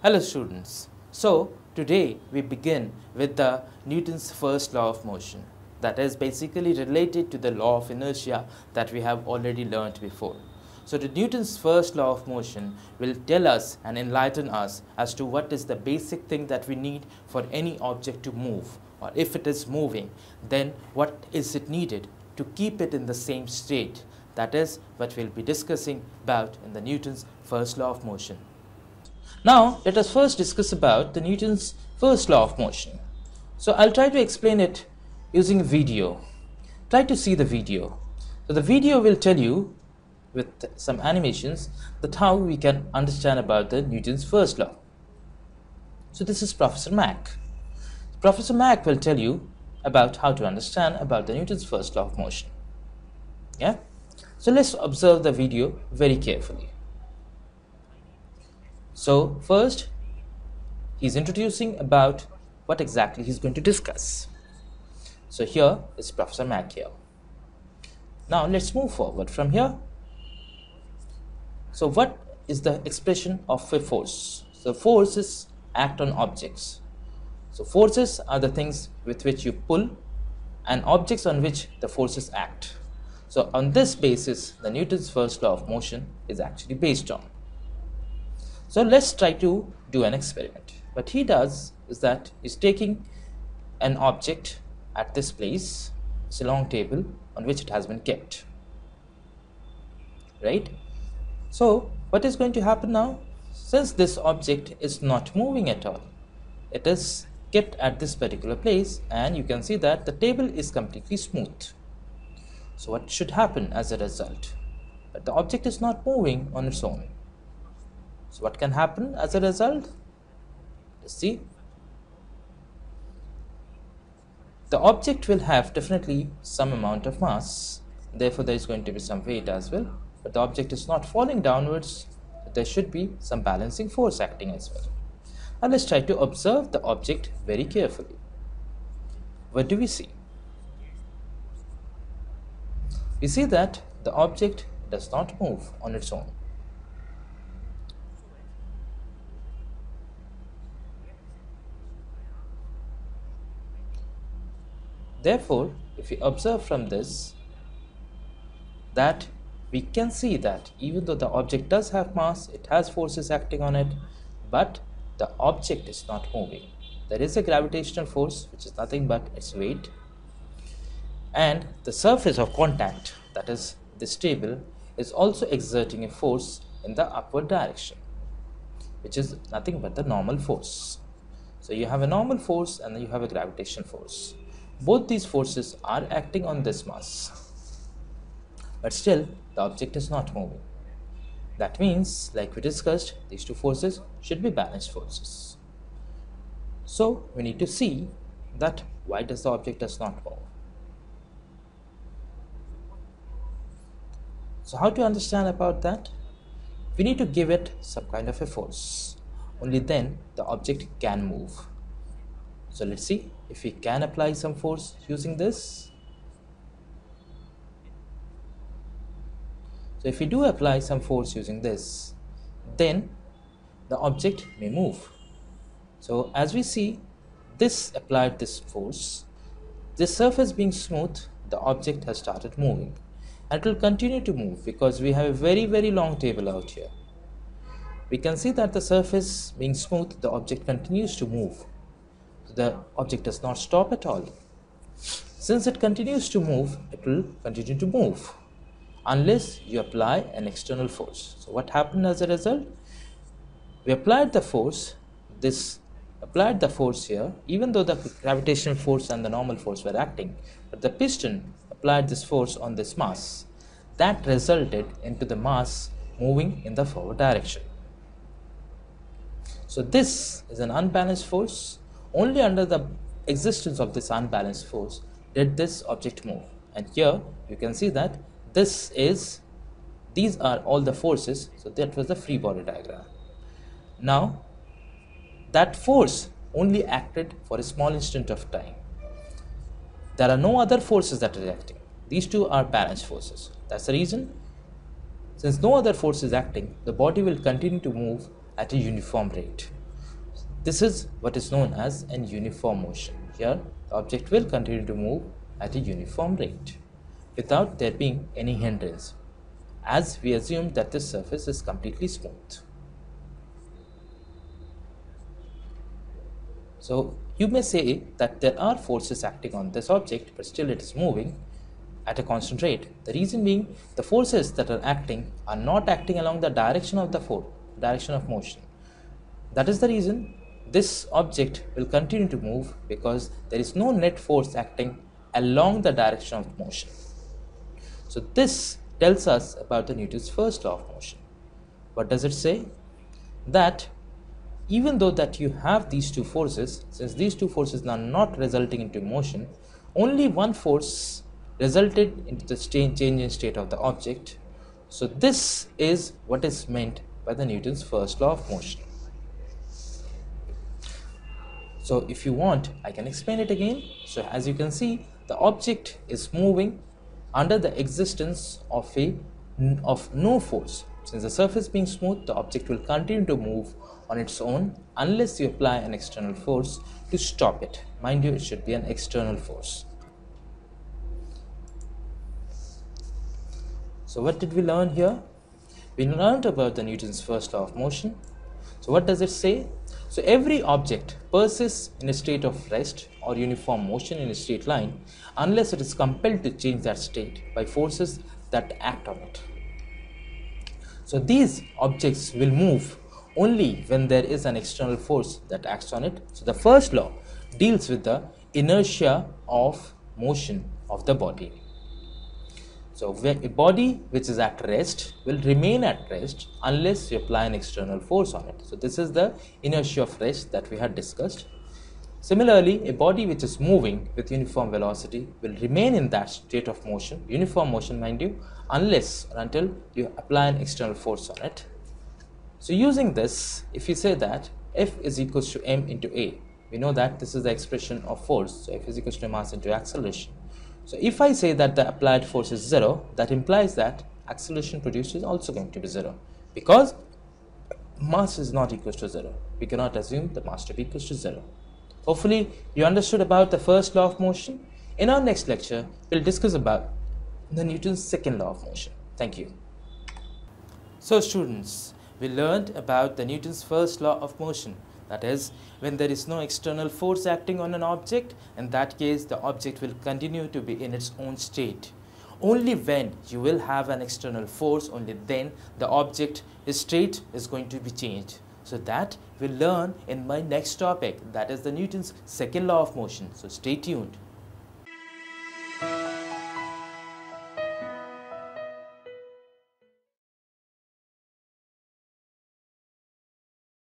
Hello students. So today we begin with the Newton's first law of motion that is basically related to the law of inertia that we have already learnt before. So the Newton's first law of motion will tell us and enlighten us as to what is the basic thing that we need for any object to move or if it is moving then what is it needed to keep it in the same state that is what we'll be discussing about in the Newton's first law of motion. Now let us first discuss about the Newton's first law of motion. So I'll try to explain it using a video. Try to see the video. So the video will tell you with some animations that how we can understand about the Newton's first law. So this is Professor Mack. Professor Mack will tell you about how to understand about the Newton's first law of motion. Yeah? So let's observe the video very carefully. So first, he's introducing about what exactly he's going to discuss. So here is Professor here. Now let's move forward from here. So what is the expression of a force? So forces act on objects. So forces are the things with which you pull and objects on which the forces act. So on this basis, the Newton's first law of motion is actually based on. So let's try to do an experiment. What he does is that he's taking an object at this place, it's a long table on which it has been kept. Right? So what is going to happen now? Since this object is not moving at all, it is kept at this particular place and you can see that the table is completely smooth. So what should happen as a result? But the object is not moving on its own. So what can happen as a result? Let's see. The object will have definitely some amount of mass. Therefore, there is going to be some weight as well. But the object is not falling downwards. There should be some balancing force acting as well. Now let's try to observe the object very carefully. What do we see? We see that the object does not move on its own. Therefore, if we observe from this that we can see that even though the object does have mass, it has forces acting on it, but the object is not moving. There is a gravitational force which is nothing but its weight and the surface of contact that is this table is also exerting a force in the upward direction which is nothing but the normal force. So you have a normal force and then you have a gravitational force both these forces are acting on this mass. But still the object is not moving. That means like we discussed these two forces should be balanced forces. So we need to see that why does the object does not move. So how to understand about that? We need to give it some kind of a force. Only then the object can move so let's see if we can apply some force using this. So if we do apply some force using this then the object may move. So as we see this applied this force. This surface being smooth the object has started moving. And it will continue to move because we have a very very long table out here. We can see that the surface being smooth the object continues to move the object does not stop at all. Since it continues to move, it will continue to move unless you apply an external force. So what happened as a result? We applied the force, this applied the force here, even though the gravitational force and the normal force were acting, but the piston applied this force on this mass. That resulted into the mass moving in the forward direction. So this is an unbalanced force only under the existence of this unbalanced force did this object move. And here you can see that this is, these are all the forces. So that was the free body diagram. Now that force only acted for a small instant of time. There are no other forces that are acting. These two are balanced forces. That's the reason. Since no other force is acting, the body will continue to move at a uniform rate. This is what is known as an uniform motion. Here, the object will continue to move at a uniform rate without there being any hindrance as we assume that this surface is completely smooth. So you may say that there are forces acting on this object but still it is moving at a constant rate. The reason being the forces that are acting are not acting along the direction of the force, direction of motion. That is the reason this object will continue to move because there is no net force acting along the direction of motion. So this tells us about the Newton's first law of motion. What does it say? That even though that you have these two forces, since these two forces are not resulting into motion, only one force resulted into the change in state of the object. So this is what is meant by the Newton's first law of motion. So if you want, I can explain it again. So as you can see, the object is moving under the existence of a of no force. Since the surface being smooth, the object will continue to move on its own unless you apply an external force to stop it. Mind you, it should be an external force. So what did we learn here? We learned about the Newton's first law of motion. So what does it say? So every object persists in a state of rest or uniform motion in a straight line unless it is compelled to change that state by forces that act on it. So these objects will move only when there is an external force that acts on it. So the first law deals with the inertia of motion of the body. So a body which is at rest will remain at rest unless you apply an external force on it. So this is the inertia of rest that we had discussed. Similarly, a body which is moving with uniform velocity will remain in that state of motion, uniform motion mind you, unless or until you apply an external force on it. So using this, if you say that F is equals to m into a, we know that this is the expression of force, so F is equals to mass into acceleration. So if I say that the applied force is 0, that implies that acceleration produced is also going to be 0 because mass is not equal to 0. We cannot assume the mass to be equal to 0. Hopefully you understood about the first law of motion. In our next lecture, we'll discuss about the Newton's second law of motion. Thank you. So students, we learned about the Newton's first law of motion. That is, when there is no external force acting on an object, in that case the object will continue to be in its own state. Only when you will have an external force, only then the object state is going to be changed. So that we'll learn in my next topic, that is the Newton's second law of motion. So stay tuned.